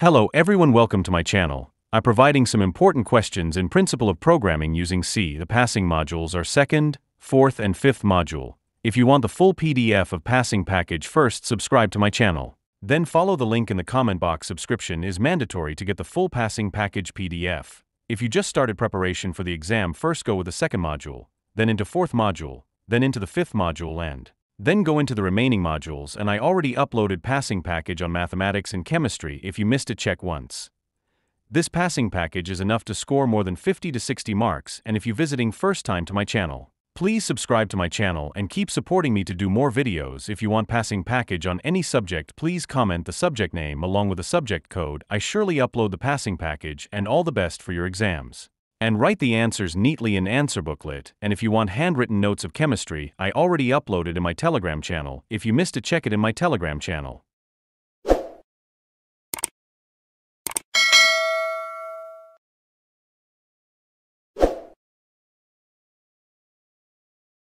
Hello everyone welcome to my channel. I'm providing some important questions in Principle of Programming using C. The passing modules are second, fourth and fifth module. If you want the full PDF of passing package first subscribe to my channel. Then follow the link in the comment box subscription is mandatory to get the full passing package PDF. If you just started preparation for the exam first go with the second module, then into fourth module, then into the fifth module and then go into the remaining modules and I already uploaded passing package on mathematics and chemistry if you missed a check once. This passing package is enough to score more than 50 to 60 marks and if you visiting first time to my channel. Please subscribe to my channel and keep supporting me to do more videos. If you want passing package on any subject, please comment the subject name along with the subject code. I surely upload the passing package and all the best for your exams. And write the answers neatly in answer booklet. And if you want handwritten notes of chemistry, I already uploaded in my Telegram channel. If you missed it, check it in my Telegram channel.